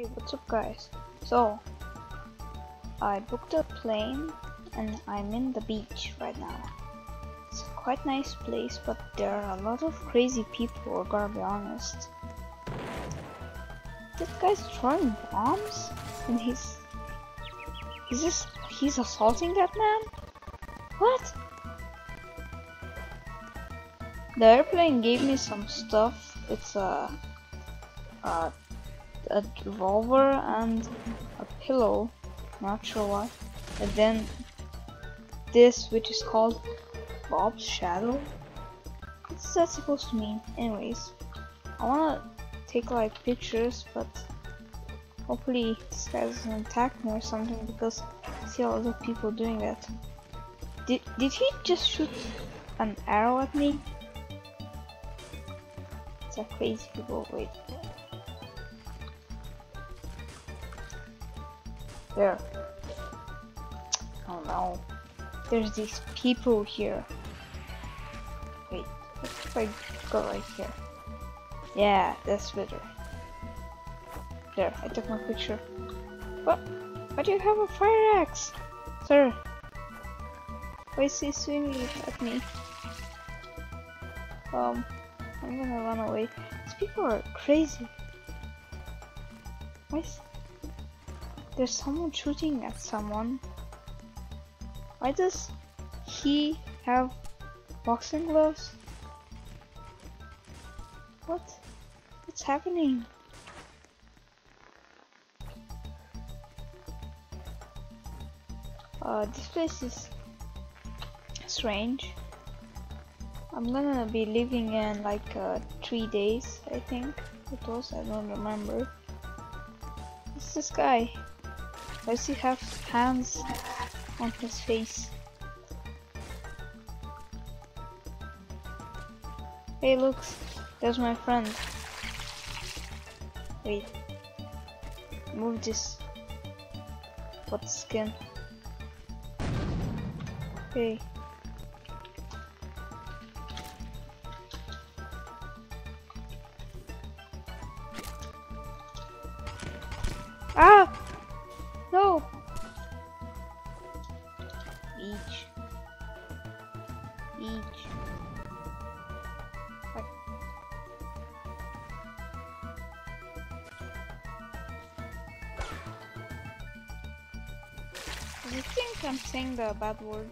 Hey, what's up guys? So, I booked a plane and I'm in the beach right now. It's a quite nice place, but there are a lot of crazy people, I gotta be honest. This guy's throwing bombs and he's... He's just... He's assaulting that man? What? The airplane gave me some stuff. It's a... a a revolver and a pillow not sure why. And then this which is called Bob's shadow? What's that supposed to mean? Anyways I wanna take like pictures but hopefully this guy doesn't attack me or something because I see a lot of people doing that. Did, did he just shoot an arrow at me? It's a crazy people. Wait There. Oh no. There's these people here. Wait, what if I go right here? Yeah, that's better. There, I took my picture. What? Why do you have a fire axe? Sir. Why is he swinging at me? Um, I'm gonna run away. These people are crazy. Why is there's someone shooting at someone. Why does he have boxing gloves? What? What's happening? Uh, this place is strange. I'm gonna be living in like uh, three days, I think it was. I don't remember. What's this guy? Does he have hands on his face? Hey, look, there's my friend. Wait, move this. What skin? Hey. You think I'm saying the bad word?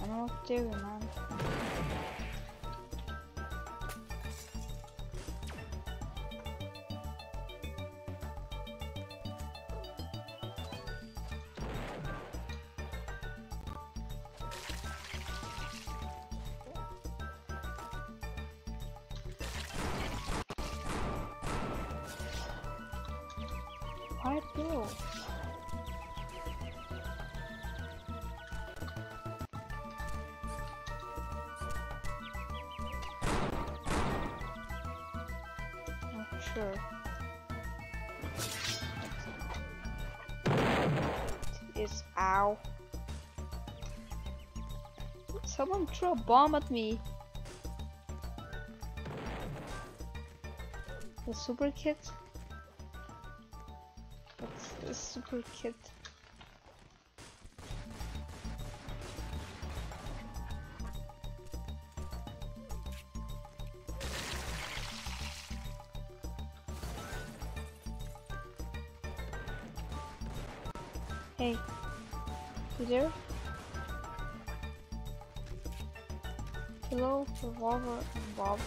I don't know what to do, man. Why do? Not sure. Is ow. Someone threw a bomb at me. The super kit? What's super kit? Hey, you there? Hello, revolver and Bob.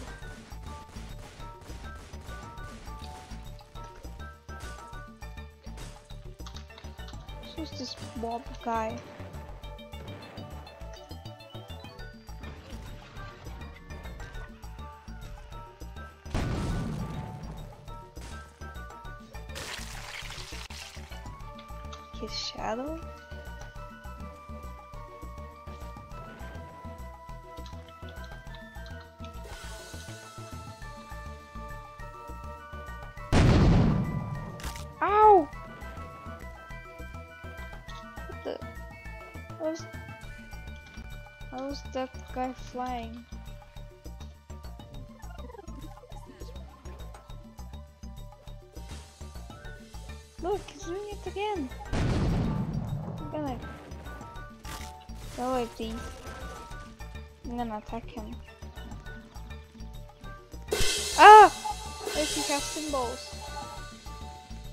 Who's this Bob guy? His shadow? How's that guy flying? Look, he's doing it again. I'm gonna go away, please. I'm gonna attack him. Ah! Does he have cymbals?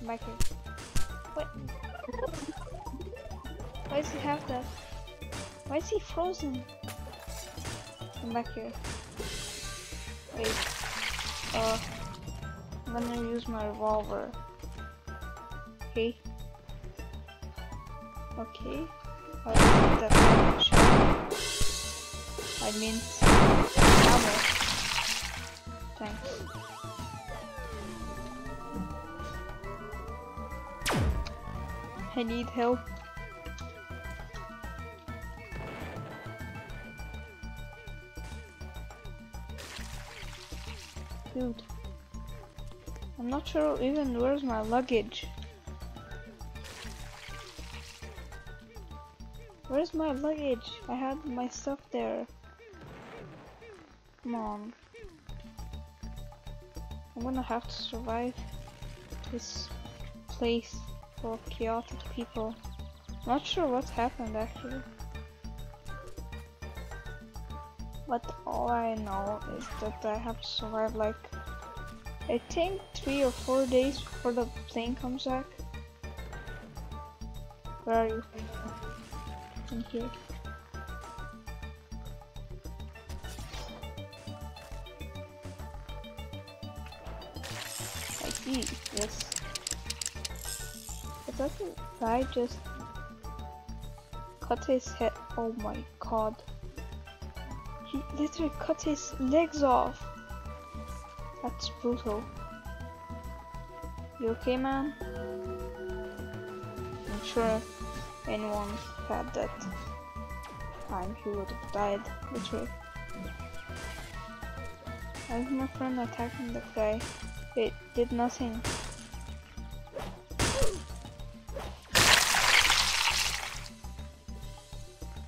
Back here. What? Why does he have that? Why is he frozen? Come back here. Wait. Uh, I'm gonna use my revolver. Okay. Okay. I mean, ammo. Thanks. I need help. Dude. I'm not sure even where's my luggage. Where's my luggage? I had my stuff there. Come on. I'm gonna have to survive this place full of chaotic people. Not sure what's happened actually. But all I know is that I have to survive like I think three or four days before the plane comes back. Where are you? In here. I see this. It doesn't guy just cut his head oh my god. He literally cut his legs off. That's brutal. You okay man? I'm sure anyone had that time he would have died literally. I have my friend attacking that guy. It did nothing.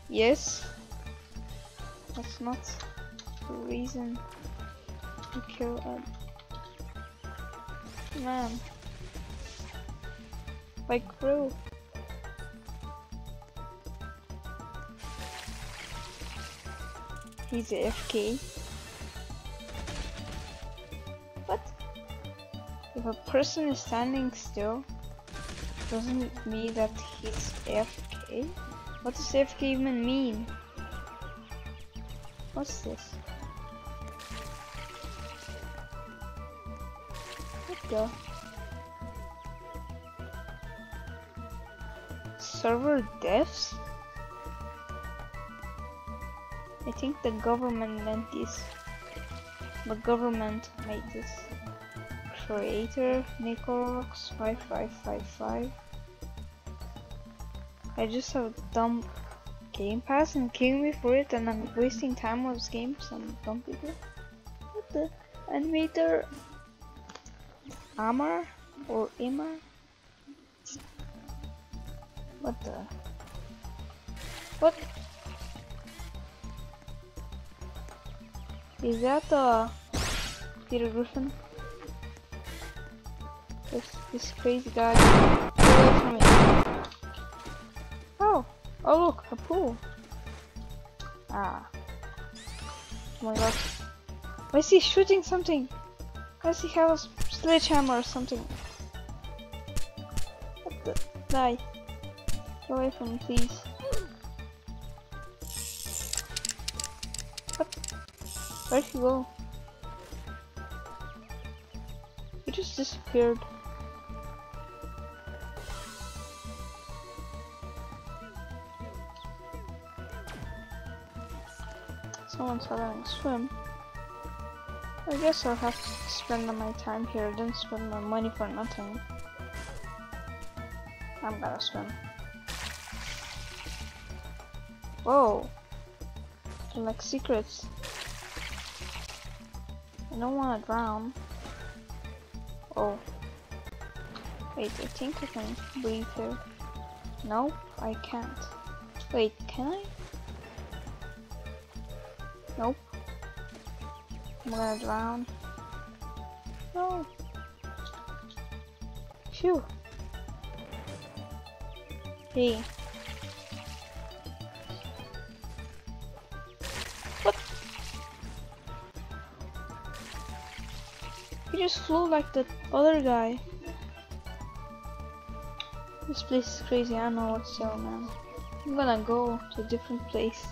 Yes. That's not the reason to kill a man. Like real. He's AFK. What? If a person is standing still, doesn't mean that he's AFK? What does AFK even mean? What's this? What the? Server deaths? I think the government meant this. The government made this. Creator Nicorox 5555. I just have dumb Game Pass and killing me for it and I'm wasting time on this game some dumb people. What the animator Amar or Imar? What the What Is that uh Peter Griffin? This this crazy guy. Oh, look, a pool. Ah. Oh my god. Why is he shooting something? Why does he have a sledgehammer or something? What the? Die. Get away from me, please. What? Where'd he go? He just disappeared. Someone's having a swim. I guess I'll have to spend my time here. I didn't spend my money for nothing. I'm gonna swim. Whoa! They're like secrets. I don't want to drown. Oh. Wait, I think I can breathe here. No, I can't. Wait, can I? Nope. I'm gonna drown. No. Phew. Hey. What? He just flew like the other guy. This place is crazy, I don't know what's tell man. I'm gonna go to a different place.